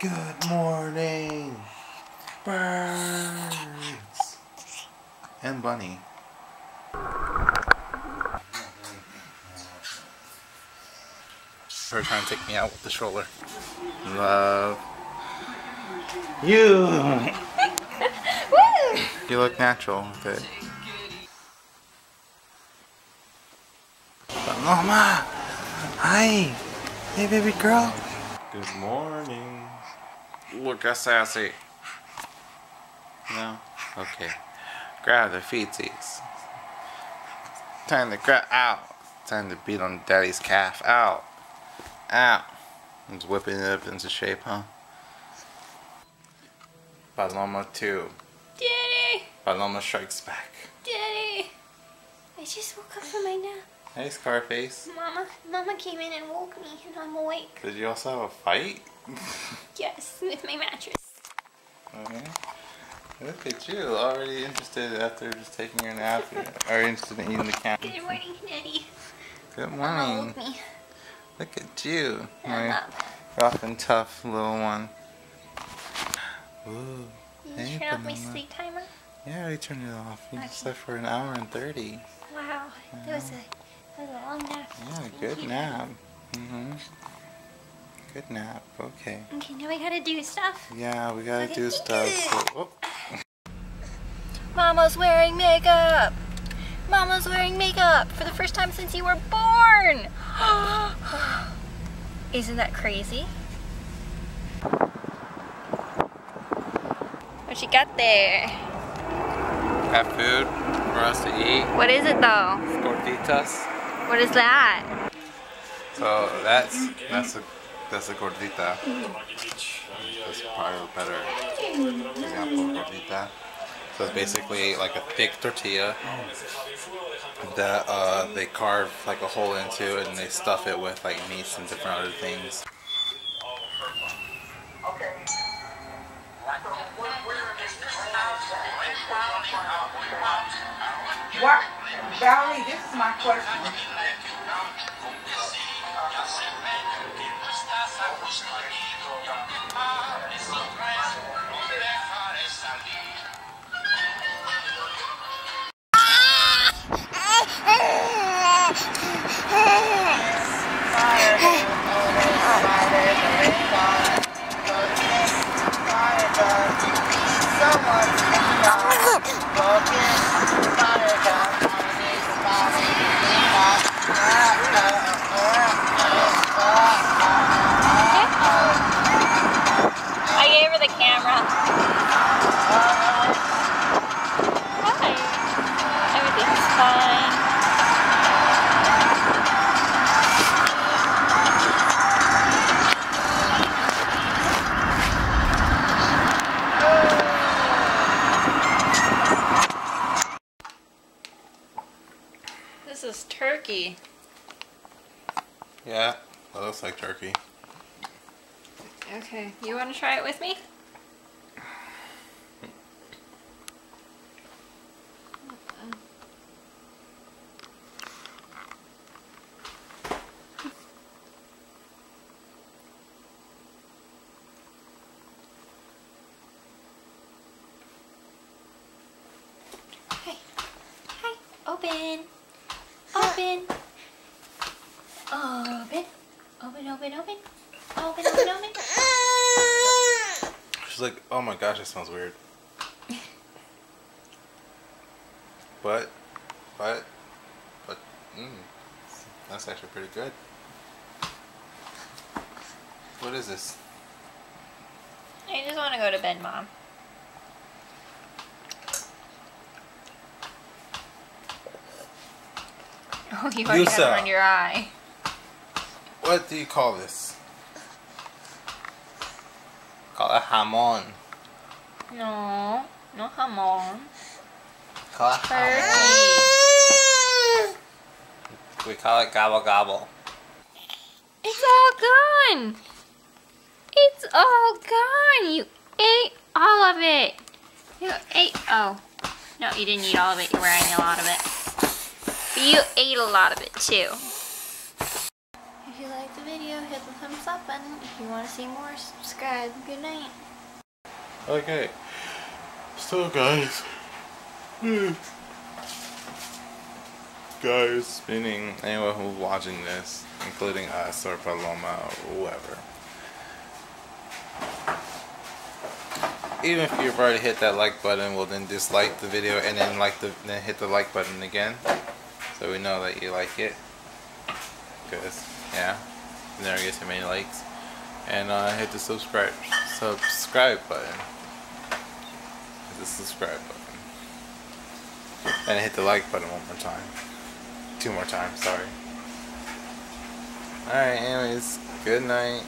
Good morning, birds. And bunny. Her trying to take me out with the stroller. Love. You! you look natural with it. Mama! Hi! Hey, baby girl. Good morning. Look sassy. No? Okay. Grab the feetsies. Time to grab out. Time to beat on daddy's calf. Out. Out. He's whipping it up into shape, huh? Paloma 2. Daddy! Paloma strikes back. Daddy! I just woke up from my nap. Hey, Scarface. Mama, Mama came in and woke me, and I'm awake. Did you also have a fight? Yes, with my mattress. Okay. Look at you, already interested after just taking your nap. Are interested in eating the cat. Good morning, Daddy. Good Mama morning. woke me. Look at you, my up. rough and tough little one. Ooh. You Hey, turn off my sleep timer? Yeah, I turned it off. You Okay. slept for an hour and 30. Wow, that was a, that was a long nap. Yeah, good you. nap. Mm-hmm. Good nap. Okay. Okay, now we gotta do stuff. Yeah, we gotta Okay. do stuff. So, oh, Mama's wearing makeup! Mama's wearing makeup for the first time since you were born! Isn't that crazy? What you got there? got food for us to eat. What is it though? Gorditas. What is that? So that's that's a that's a gordita. That's probably a better example of gordita. So it's basically like a thick tortilla that uh, they carve like a hole into and they stuff it with like meats and different other things. What, Valerie, this is my question. Turkey. Yeah, that looks like turkey. Okay, you want to try it with me? Hi. Hi. Open. Open. Open. Open, open, open. Open, open, open. She's like, oh my gosh, it smells weird. But, but, but, mm, that's actually pretty good. What is this? I just want to go to bed, Mom. Oh, you already Yusa. have it on your eye. What do you call this? Call it hamon. No, no jamon. Call it Turkey. We call it gobble gobble. It's all gone. It's all gone. You ate all of it. You ate. Oh, no, you didn't eat all of it. You were eating a lot of it. But you ate a lot of it too. If you like the video, hit the thumbs thumbs up button. If you want to see more, subscribe. Good night. Okay. So guys. guys, meaning anyone who's watching this, including us or Paloma or whoever. Even if you've already hit that like button, well then dislike the video and then like the then hit the like button again, so we know that you like it. Cause yeah, you never get too many likes. And uh, hit the subscribe subscribe button. Hit the subscribe button. And hit the like button one more time. Two more times, sorry. Alright, anyways, good night.